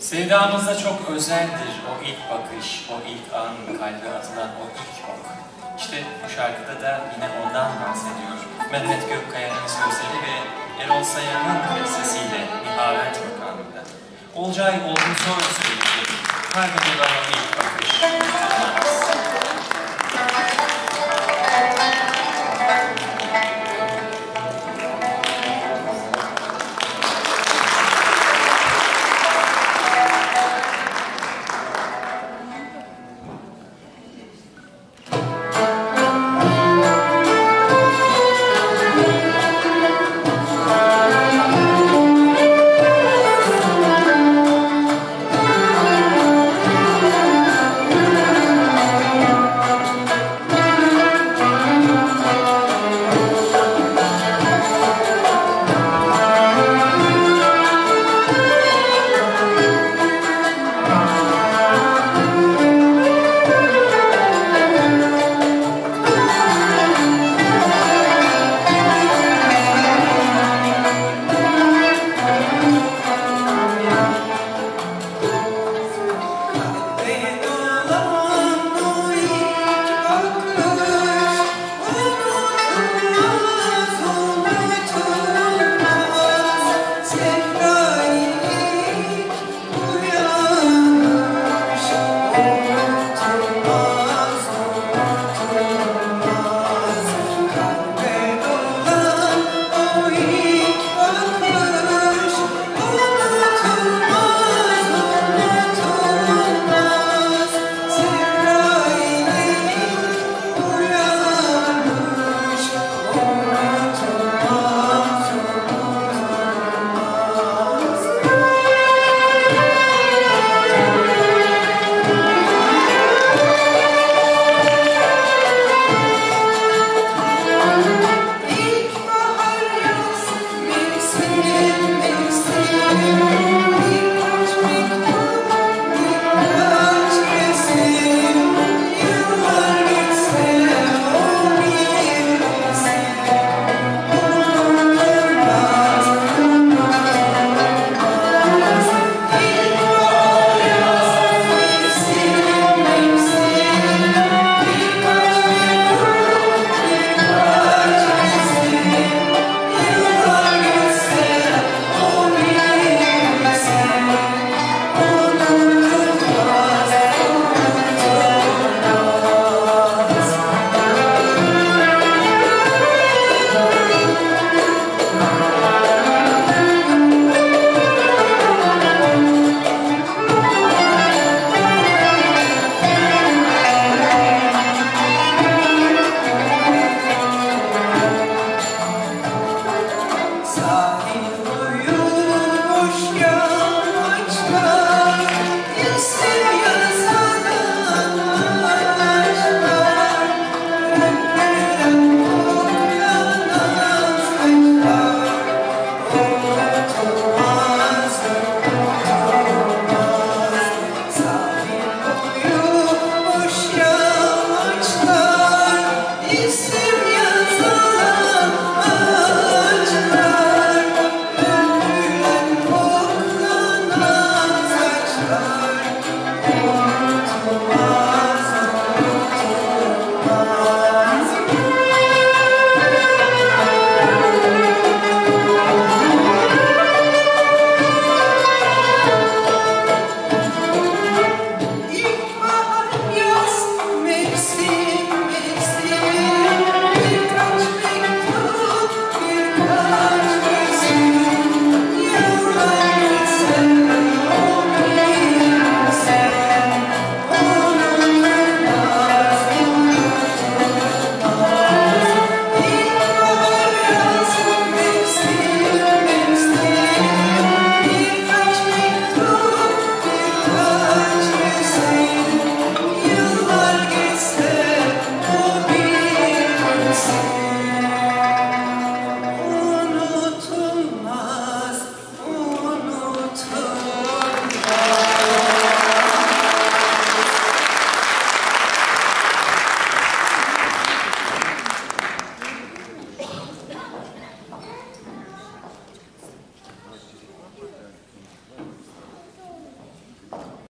Sevdamızda çok özeldir o ilk bakış, o ilk an, kalbe atılan o ilk ok. İşte bu şarkıda da yine ondan bahsediyor. Mehmet Gökkaya'nın sözleri ve Erol Sayan'ın sesiyle Nihavent makamında. Olcay Olgun Soy söyleyecek. Kalbe